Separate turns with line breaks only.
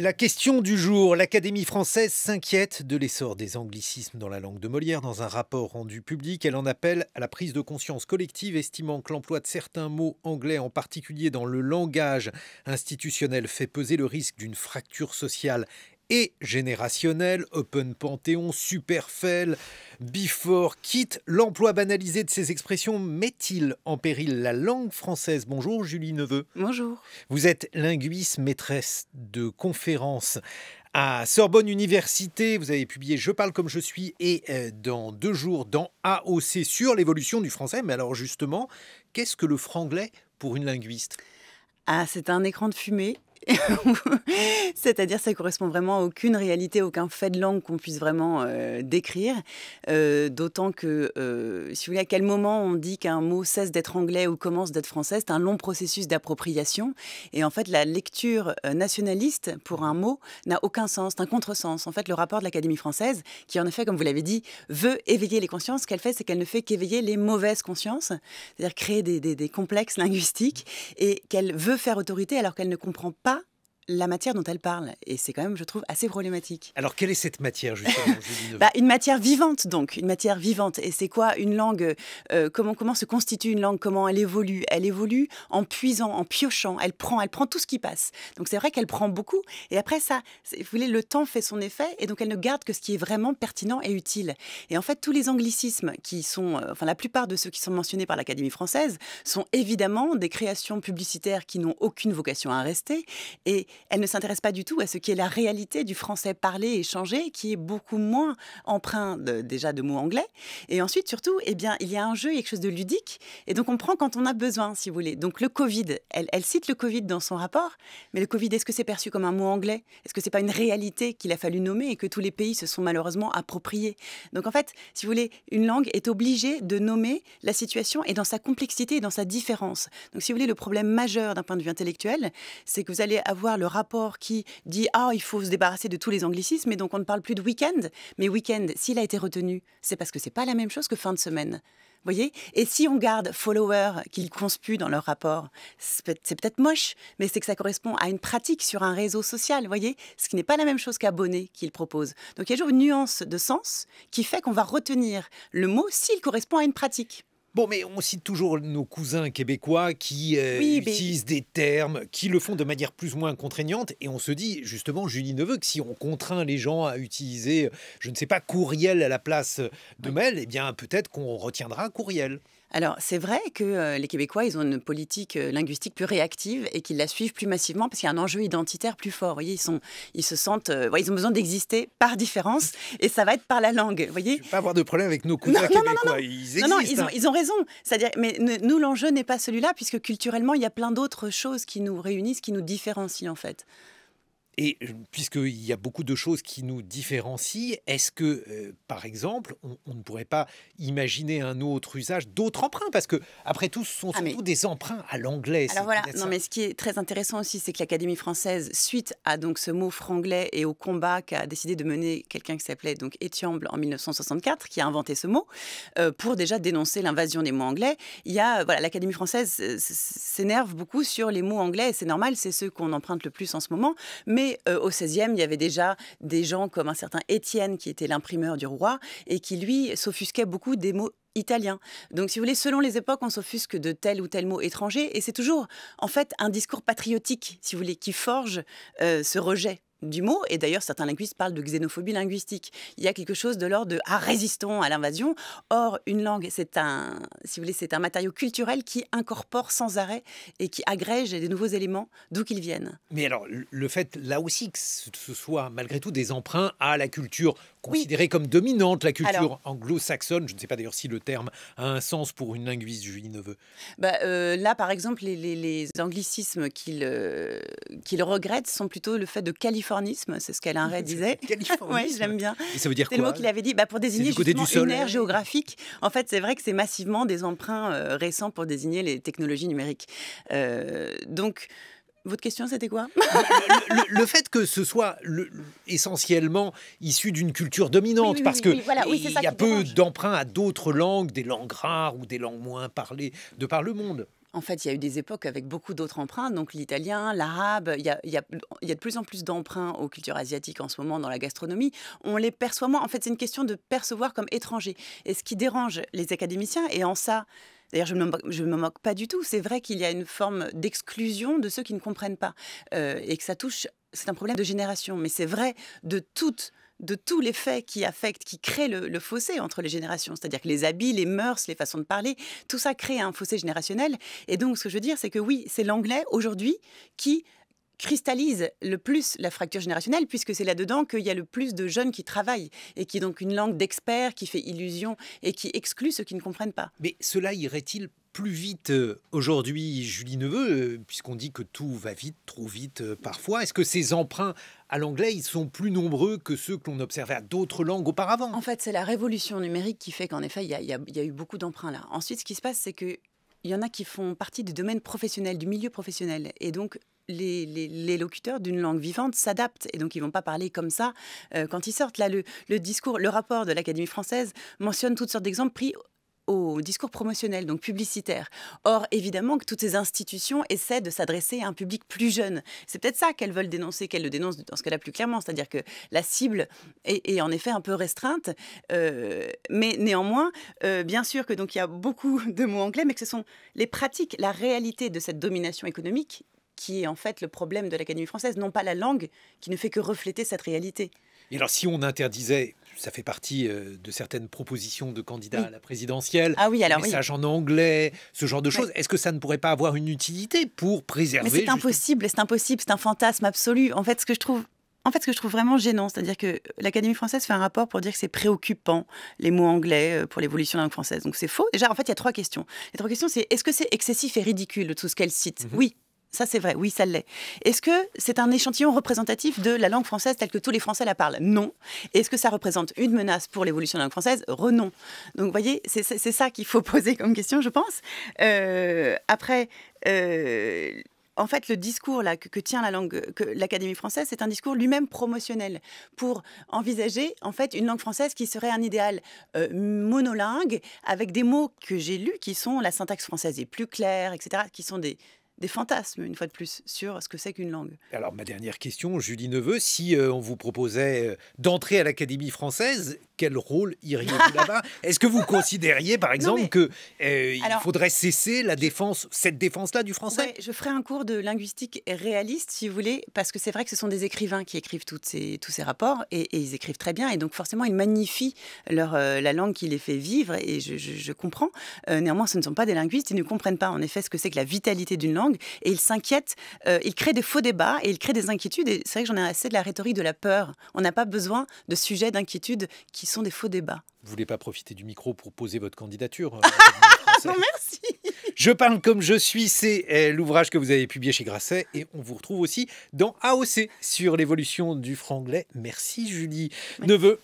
La question du jour, l'Académie française s'inquiète de l'essor des anglicismes dans la langue de Molière. Dans un rapport rendu public, elle en appelle à la prise de conscience collective, estimant que l'emploi de certains mots anglais, en particulier dans le langage institutionnel, fait peser le risque d'une fracture sociale et générationnelle. Open Panthéon, Superfell, Before, quitte l'emploi banalisé de ces expressions met-il en péril la langue française? Bonjour Julie Neveu.
Bonjour.
Vous êtes linguiste, maîtresse de conférences à Sorbonne Université. Vous avez publié Je parle comme je suis et euh, dans deux jours dans AOC sur l'évolution du français. Mais alors justement, qu'est-ce que le franglais pour une linguiste?
Ah, c'est un écran de fumée C'est-à-dire, ça correspond vraiment à aucune réalité, aucun fait de langue qu'on puisse vraiment euh, décrire. Euh, d'autant que, euh, si vous voulez, à quel moment on dit qu'un mot cesse d'être anglais ou commence d'être français, c'est un long processus d'appropriation. Et en fait, la lecture nationaliste pour un mot n'a aucun sens, c'est un contresens. En fait, le rapport de l'Académie française, qui en effet, comme vous l'avez dit, veut éveiller les consciences, ce qu'elle fait, c'est qu'elle ne fait qu'éveiller les mauvaises consciences, c'est-à-dire créer des, des complexes linguistiques, et qu'elle veut faire autorité alors qu'elle ne comprend pas la matière dont elle parle. Et c'est quand même, je trouve, assez problématique.
Alors, quelle est cette matière, justement
bah, Une matière vivante, donc. Une matière vivante. Et c'est quoi une langue euh, comment, comment se constitue une langue Comment elle évolue? Elle évolue en puisant, en piochant. Elle prend, elle prend tout ce qui passe. Donc, c'est vrai qu'elle prend beaucoup. Et après ça, vous voulez, le temps fait son effet. Et donc, elle ne garde que ce qui est vraiment pertinent et utile. Et en fait, tous les anglicismes qui sont, euh, enfin, la plupart de ceux qui sont mentionnés par l'Académie française sont évidemment des créations publicitaires qui n'ont aucune vocation à rester. Et elle ne s'intéresse pas du tout à ce qui est la réalité du français parlé et échangé, qui est beaucoup moins empreint déjà de mots anglais. Et ensuite, surtout, eh bien, il y a un jeu, quelque chose de ludique, et donc on prend quand on a besoin, si vous voulez. Donc le Covid, elle, elle cite le Covid dans son rapport, mais le Covid, est-ce que c'est perçu comme un mot anglais? Est-ce que c'est pas une réalité qu'il a fallu nommer et que tous les pays se sont malheureusement appropriés? Donc en fait, si vous voulez, une langue est obligée de nommer la situation et dans sa complexité et dans sa différence. Donc si vous voulez, le problème majeur d'un point de vue intellectuel, c'est que vous allez avoir le rapport qui dit ah il faut se débarrasser de tous les anglicismes et donc on ne parle plus de week-end. Mais week-end, s'il a été retenu, c'est parce que c'est pas la même chose que fin de semaine. Voyez? Et si on garde follower qu'ils conspuent dans leur rapport, c'est peut-être moche, mais c'est que ça correspond à une pratique sur un réseau social, voyez? Ce qui n'est pas la même chose qu'abonné qu'ils proposent. Donc il y a toujours une nuance de sens qui fait qu'on va retenir le mot s'il correspond à une pratique.
Bon, mais on cite toujours nos cousins québécois qui euh, utilisent des termes, qui le font de manière plus ou moins contraignante, et on se dit justement, Julie Neveu, que si on contraint les gens à utiliser, je ne sais pas, courriel à la place de mail, eh bien peut-être qu'on retiendra courriel.
Alors, c'est vrai que euh, les Québécois, ils ont une politique euh, linguistique plus réactive et qu'ils la suivent plus massivement parce qu'il y a un enjeu identitaire plus fort. Vous voyez, ils, sont, ils se sentent, euh, ils ont besoin d'exister par différence et ça va être par la langue. Vous voyez
Je pas avoir de problème avec nos cousins québécois. ils existent.
Non, non, ils ont, ils ont raison. C'est-à-dire, mais nous, l'enjeu n'est pas celui-là puisque culturellement, il y a plein d'autres choses qui nous réunissent, qui nous différencient en fait.
Et euh, puisqu'il y a beaucoup de choses qui nous différencient, est-ce que, euh, par exemple, on, ne pourrait pas imaginer un autre usage d'autres emprunts? Parce que, après tout, ce sont ah, surtout des emprunts à l'anglais.
Alors voilà, non, mais ce qui est très intéressant aussi, c'est que l'Académie française, suite à donc ce mot franglais et au combat qu'a décidé de mener quelqu'un qui s'appelait donc Étiamble en 1964, qui a inventé ce mot, euh, pour déjà dénoncer l'invasion des mots anglais, il y a, voilà, l'Académie française s'énerve beaucoup sur les mots anglais, et c'est normal, c'est ceux qu'on emprunte le plus en ce moment, mais euh, au XVIe, il y avait déjà des gens comme un certain Étienne, qui était l'imprimeur du roi, et qui, lui, s'offusquait beaucoup des mots italiens. Donc, si vous voulez, selon les époques, on s'offusque de tel ou tel mot étranger, et c'est toujours, en fait, un discours patriotique, si vous voulez, qui forge euh, ce rejet du mot, et d'ailleurs certains linguistes parlent de xénophobie linguistique. Il y a quelque chose de l'ordre de ah, résistons à l'invasion. Or, une langue, c'est un, si vous voulez, c'est un matériau culturel qui incorpore sans arrêt et qui agrège des nouveaux éléments d'où qu'ils viennent.
Mais alors, le fait là aussi que ce soit malgré tout des emprunts à la culture considérée comme dominante, la culture anglo-saxonne, je ne sais pas d'ailleurs si le terme a un sens pour une linguiste, Julie Neveu.
Bah, euh, là, par exemple, les, anglicismes qu'il euh, qu'il regrette sont plutôt le fait de qualifier c'est ce qu'Alain disait.
oui,
j'aime bien.
Et ça veut dire
quoi C'est le mot qu'il avait dit bah, pour désigner justement une ère géographique. En fait, c'est vrai que c'est massivement des emprunts euh, récents pour désigner les technologies numériques. Euh, donc, votre question, c'était quoi?
Le, fait que ce soit essentiellement issu d'une culture dominante, parce que il y a peu d'emprunts à d'autres langues, des langues rares ou des langues moins parlées de par le monde.
En fait, il y a eu des époques avec beaucoup d'autres emprunts, donc l'italien, l'arabe, il y a, de plus en plus d'emprunts aux cultures asiatiques en ce moment dans la gastronomie. On les perçoit moins. En fait, c'est une question de percevoir comme étrangers. Et ce qui dérange les académiciens, et en ça, D'ailleurs, je ne me, moque- je me moque pas du tout. C'est vrai qu'il y a une forme d'exclusion de ceux qui ne comprennent pas euh, et que ça touche. C'est un problème de génération, mais c'est vrai de toutes de tous les faits qui affectent, qui créent le, fossé entre les générations. C'est-à-dire que les habits, les mœurs, les façons de parler, tout ça crée un fossé générationnel. Et donc, ce que je veux dire, c'est que oui, c'est l'anglais aujourd'hui qui cristallise le plus la fracture générationnelle, puisque c'est là-dedans qu'il y a le plus de jeunes qui travaillent, et qui est donc une langue d'experts, qui fait illusion, et qui exclut ceux qui ne comprennent pas.
Mais cela irait-il plus vite euh, aujourd'hui, Julie Neveu, euh, puisqu'on dit que tout va vite, trop vite euh, parfois Est-ce que ces emprunts à l'anglais, ils sont plus nombreux que ceux que l'on observait à d'autres langues auparavant?
En fait, c'est la révolution numérique qui fait qu'en effet, il y, a- eu beaucoup d'emprunts là. Ensuite, ce qui se passe, c'est que il y en a qui font partie du domaine professionnel, du milieu professionnel. Et donc, les, locuteurs d'une langue vivante s'adaptent. Et donc, ils vont pas parler comme ça quand ils sortent. Là, le, le discours, le rapport de l'Académie française mentionne toutes sortes d'exemples pris au discours promotionnel, donc publicitaire. Or, évidemment que toutes ces institutions essaient de s'adresser à un public plus jeune. C'est peut-être ça qu'elles veulent dénoncer, qu'elles le dénoncent dans ce cas-là plus clairement, c'est-à-dire que la cible est, en effet un peu restreinte, euh, mais néanmoins, euh, bien sûr que donc il y a beaucoup de mots anglais, mais que ce sont les pratiques, la réalité de cette domination économique qui est en fait le problème de l'Académie française, non pas la langue qui ne fait que refléter cette réalité.
Et alors, si on interdisait, ça fait partie euh, de certaines propositions de candidats
Oui.
à la présidentielle,
Ah oui, alors oui.
messages en anglais, ce genre de choses, est-ce que ça ne pourrait pas avoir une utilité pour préserver
Mais c'est impossible, c'est impossible, c'est un fantasme absolu. En fait, ce que je trouve. En fait, ce que je trouve vraiment gênant, c'est-à-dire que l'Académie française fait un rapport pour dire que c'est préoccupant, les mots anglais, euh, pour l'évolution de la langue française. Donc c'est faux. Déjà, en fait, il y a trois questions. Les trois questions, c'est est-ce que c'est excessif et ridicule tout ce qu'elle cite?
Mhm.
Oui. Ça, c'est vrai, oui, ça l'est. Est-ce que c'est un échantillon représentatif de la langue française telle que tous les Français la parlent? Non. Est-ce que ça représente une menace pour l'évolution de la langue française? Renon. Donc, vous voyez, c'est ça qu'il faut poser comme question, je pense. Euh, après, euh, en fait, le discours là, que, que tient la langue, que l'Académie française, c'est un discours lui-même promotionnel pour envisager en fait une langue française qui serait un idéal euh, monolingue avec des mots que j'ai lus qui sont la syntaxe française est plus claire, etc., qui sont des, des fantasmes une fois de plus sur ce que c'est qu'une langue.
Alors, ma dernière question, Julie Neveu, si euh, on vous proposait euh, d'entrer à l'Académie française, quel rôle iriez-vous là-bas? Est-ce que vous considériez, par exemple,
mais-
que euh, il faudrait cesser la défense, cette défense-là du français?
Ouais, je ferai un cours de linguistique réaliste, si vous voulez, parce que c'est vrai que ce sont des écrivains qui écrivent toutes ces, tous ces rapports, et, et ils écrivent très bien, et donc forcément, ils magnifient leur, euh, la langue qui les fait vivre, et je, je- je comprends. Euh, néanmoins, ce ne sont pas des linguistes, ils ne comprennent pas en effet ce que c'est que la vitalité d'une langue, et ils s'inquiètent, ils créent des faux débats, et ils créent des inquiétudes, et c'est vrai que j'en ai assez de la rhétorique de la peur. On n'a pas besoin de sujets d'inquiétude qui sont des faux débats.
Vous voulez pas profiter du micro pour poser votre candidature euh,
Non, merci
Je parle comme je suis, c'est euh, l'ouvrage que vous avez publié chez Grasset et on vous retrouve aussi dans AOC sur l'évolution du franglais. Merci Julie. Neveu.